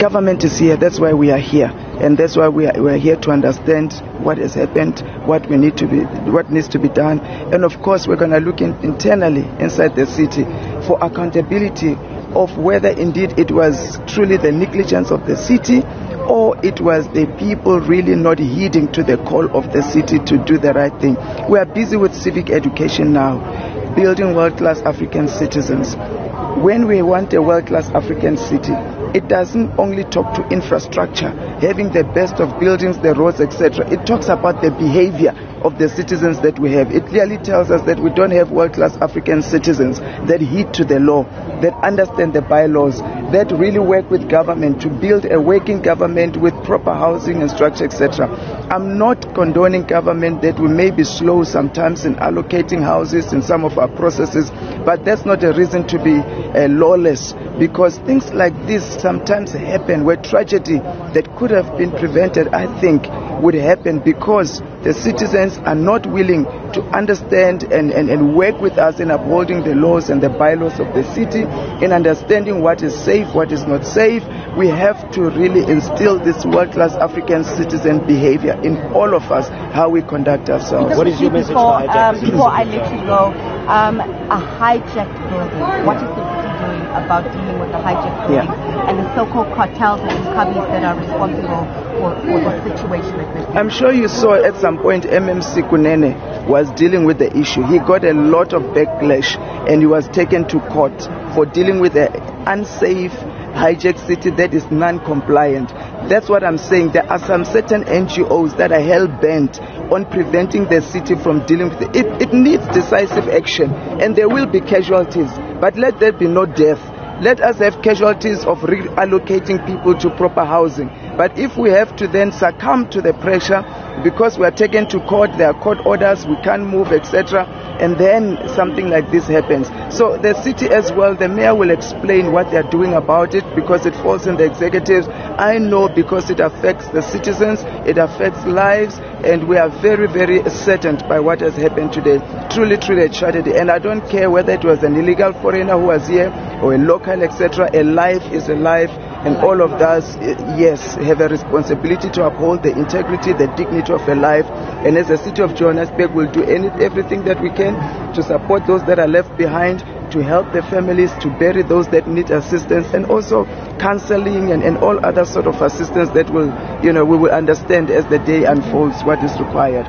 government is here. That's why we are here, and that's why we are, we are here to understand what has happened, what we need to be, what needs to be done, and of course we're going to look in, internally inside the city for accountability of whether indeed it was truly the negligence of the city or it was the people really not heeding to the call of the city to do the right thing. We are busy with civic education now, building world class African citizens. When we want a world class African city, it doesn't only talk to infrastructure, having the best of buildings, the roads, etc. It talks about the behavior of the citizens that we have. It clearly tells us that we don't have world class African citizens that heed to the law, that understand the bylaws, that really work with government to build a working government with proper housing and structure, etc. I'm not condoning government that we may be slow sometimes in allocating houses in some of our processes, but that's not a reason to be uh, lawless because things like this sometimes happen where tragedy that could have been prevented, I think, would happen because the citizens are not willing to understand and, and, and work with us in upholding the laws and the bylaws of the city, in understanding what is safe, what is not safe. We have to really instill this world class African citizen behavior in all of us, how we conduct ourselves. What is your message before, to um, before I let you go, um, a hijacked building. What is the city doing about dealing with the hijacked building Yeah. and the so-called cartels and cabbies that are responsible for, for the situation? I'm sure you saw at some point MMC Kunene was dealing with the issue. He got a lot of backlash and he was taken to court for dealing with an unsafe hijacked city that is non-compliant. That's what I'm saying. There are some certain NGOs that are hell bent on preventing the city from dealing with it. It, it needs decisive action and there will be casualties, but let there be no death. Let us have casualties of reallocating people to proper housing. But if we have to then succumb to the pressure because we are taken to court, there are court orders, we can't move, etc., and then something like this happens. So the city as well, the mayor will explain what they are doing about it because it falls in the executives. I know because it affects the citizens, it affects lives, and we are very, very saddened by what has happened today. Truly, truly a tragedy. And I don't care whether it was an illegal foreigner who was here or a local, etc. A life is a life, and all of us, eh, yes, have a responsibility to uphold the integrity, the dignity of a life. And as the city of Johannesburg, we'll do any, everything that we can to support those that are left behind, to help the families, to bury those that need assistance, and also counseling and, and all other sort of assistance that will, you know, we will understand as the day unfolds what is required.